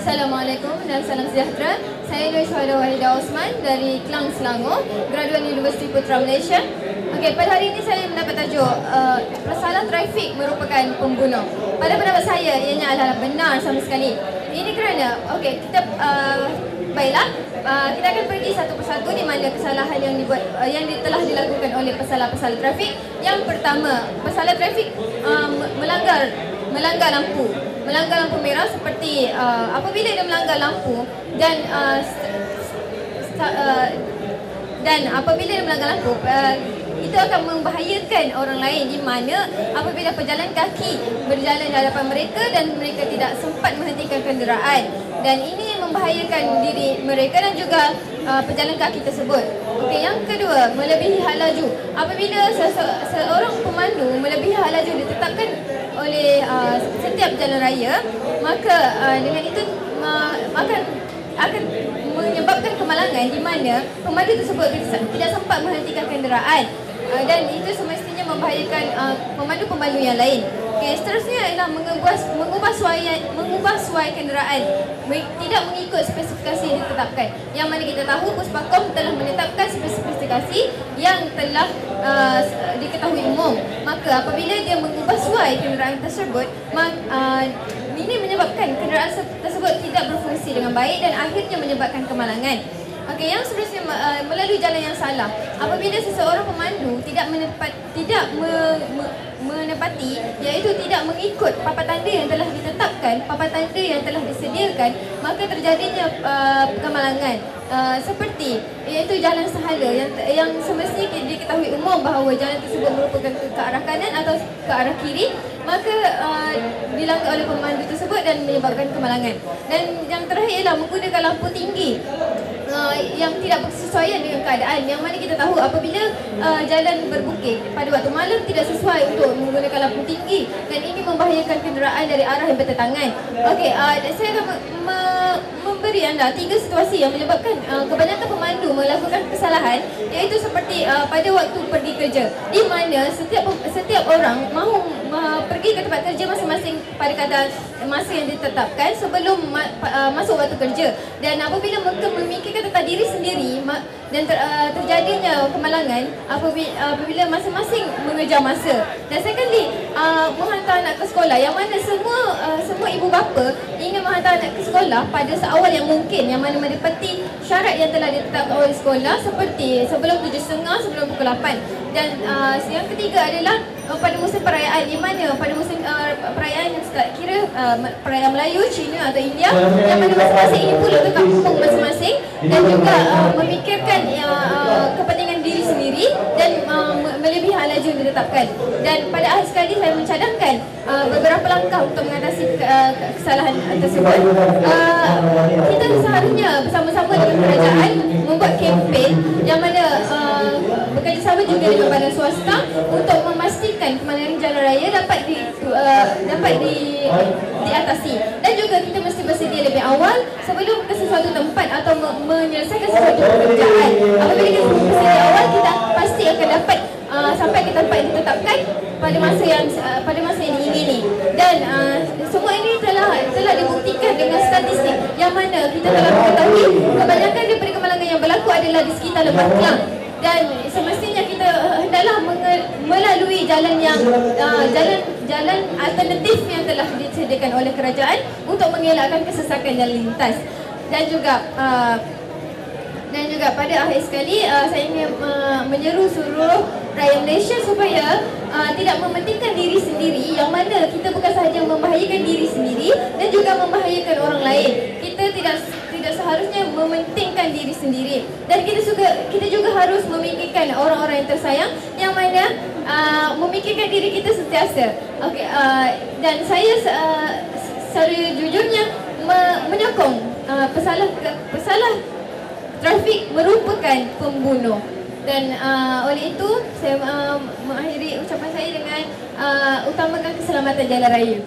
dan salam sejahtera. Saya Nur Syuhada Wahida Osman dari Kelang Selangor, graduan Universiti Putra Malaysia. Okey, pada hari ini saya mendapat tajuk uh, persoalan trafik merupakan pembunuh. Pada pendapat saya, ianya adalah benar sama sekali. Ini kerana, okey, kita uh, baiklah, uh, kita akan pergi satu persatu di mana kesalahan yang dibuat uh, yang telah dilakukan oleh pesalah-pesalah trafik. Yang pertama, pesalah trafik uh, melanggar melanggar lampu melanggar lampu merah seperti uh, apabila dia melanggar lampu dan uh, uh, dan apabila dia melanggar lampu uh, itu akan membahayakan orang lain di mana apabila pejalan kaki berjalan di hadapan mereka dan mereka tidak sempat menghentikan kenderaan dan ini membahayakan diri mereka dan juga uh, pejalan kaki tersebut. Okey, yang kedua, melebihi had laju. Apabila se- seorang pemandu melebihi had laju ditetapkan oleh uh, setiap jalan raya, maka uh, dengan itu uh, akan akan menyebabkan kemalangan di mana pemandu tersebut tidak sempat menghentikan kenderaan uh, dan itu semestinya membahayakan uh, pemandu-pemandu yang lain. Okey, seterusnya ialah mengubah mengubah suai mengubah suai kenderaan tidak mengikut spesifikasi yang ditetapkan. Yang mana kita tahu Puspakom telah menetapkan spesifikasi yang telah uh, diketahui umum. Maka apabila dia mengubah suai kenderaan tersebut, mak, uh, ini menyebabkan kenderaan tersebut tidak berfungsi dengan baik dan akhirnya menyebabkan kemalangan. Okey, yang seterusnya uh, melalui jalan yang salah. Apabila seseorang pemandu tidak menepat tidak me, me, menepati iaitu tidak mengikut papan tanda yang telah ditetapkan, papan tanda yang telah disediakan, maka terjadinya uh, kemalangan. Uh, seperti iaitu jalan sahala yang yang semestinya diketahui umum bahawa jalan tersebut merupakan ke, ke arah kanan atau ke arah kiri maka uh, dilanggar oleh pemandu tersebut dan menyebabkan kemalangan dan yang terakhir ialah menggunakan lampu tinggi uh, yang tidak bersesuaian dengan keadaan yang mana kita tahu apabila uh, jalan berbukit pada waktu malam tidak sesuai untuk menggunakan lampu tinggi dan ini membahayakan kenderaan dari arah yang bertentangan. Okey uh, saya akan me- memberi anda tiga situasi yang menyebabkan uh, kebanyakan pemandu melakukan kesalahan iaitu seperti uh, pada waktu pergi kerja. Di mana setiap setiap orang mahu uh, pergi ke tempat kerja masing-masing pada kadar masa yang ditetapkan sebelum ma- uh, masuk waktu kerja. Dan apabila mereka memikirkan tentang diri sendiri dan ter, uh, terjadinya kemalangan apabila, masing-masing mengejar masa. Dan secondly uh, menghantar anak ke sekolah. Yang mana semua uh, semua ibu bapa ingin menghantar anak ke sekolah pada seawal yang mungkin yang mana menepati syarat yang telah ditetapkan oleh sekolah seperti sebelum 7.30 sebelum pukul 8 dan uh, yang ketiga adalah uh, pada musim perayaan di mana? Pada musim uh, perayaan yang tak kira uh, perayaan Melayu, Cina atau India yang mana masing-masing ini pula ke kampung masing-masing. Dan juga uh, memikirkan uh, kepentingan diri sendiri dan uh, melebihi hal laju yang ditetapkan. Dan pada akhir sekali saya mencadangkan uh, beberapa langkah untuk mengatasi uh, kesalahan tersebut. Uh, kita seharusnya bersama-sama dengan kerajaan membuat kempen yang mana uh, bekerjasama juga dengan badan swasta untuk memastikan kemalangan jalan raya dapat di uh, dapat di diatasi. Dan juga kita mesti bersedia lebih awal sebelum ke sesuatu tempat atau menyelesaikan sesuatu pekerjaan. Apabila kita bersedia awal kita pasti akan dapat uh, sampai ke tempat yang ditetapkan pada masa yang uh, pada masa yang diingini dan uh, semua ini telah telah dibuktikan dengan statistik yang mana kita telah mengetahui kebanyakan daripada kemalangan yang berlaku adalah di sekitar Lembah Kelang dan semestinya kita hendaklah melalui jalan yang uh, jalan jalan alternatif yang telah disediakan oleh kerajaan untuk mengelakkan kesesakan jalan lintas. Dan juga uh, dan juga pada akhir sekali uh, saya ingin uh, menyeru seluruh rakyat Malaysia supaya uh, tidak mementingkan diri sendiri yang mana kita bukan sahaja membahayakan diri sendiri dan juga membahayakan orang lain. Kita tidak tidak seharusnya mementingkan diri sendiri. Dan kita juga kita juga harus memikirkan orang-orang yang tersayang yang mana uh, memikirkan diri kita sentiasa. Okey uh, dan saya uh, secara jujurnya me menyokong uh, pesalah pesalah trafik merupakan pembunuh dan uh, oleh itu saya uh, mengakhiri ucapan saya dengan uh, utamakan keselamatan jalan raya.